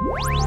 Oh!